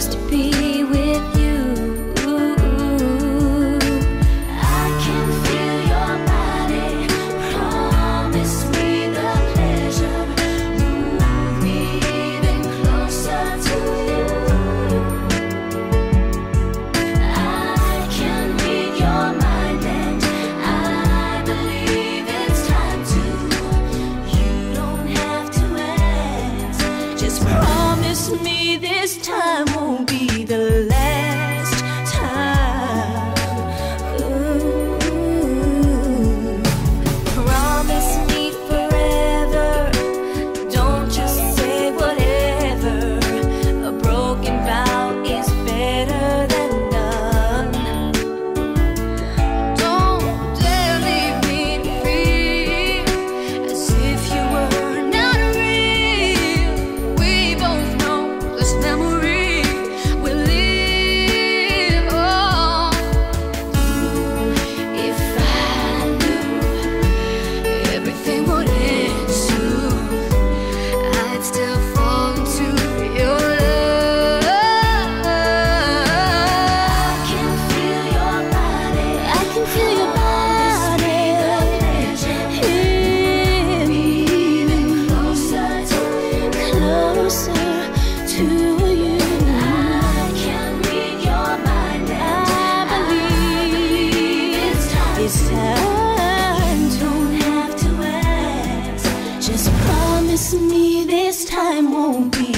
supposed to be.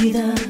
either.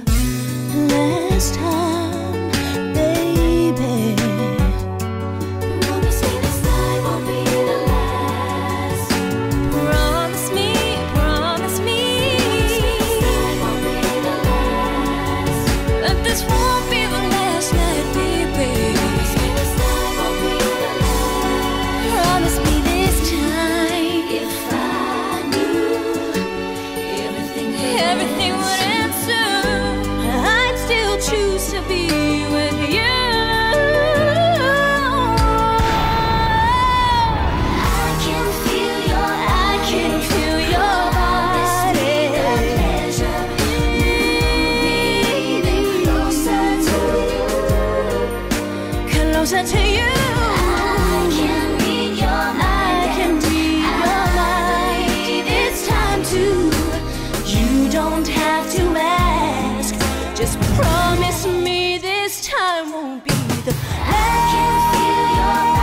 Closer to you. I can read your mind. I can read your mind. It's time to. You don't have to ask. Just promise me this time won't be the can feel your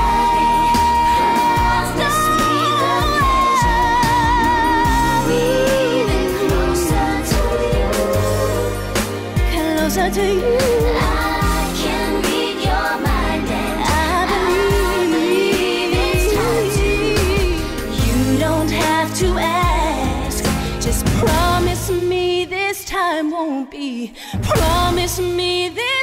to ask. Just promise me this time won't be. Promise me this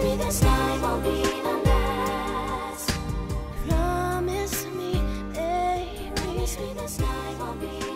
Promise me this night won't be the last. Promise me, baby. Promise me this night won't be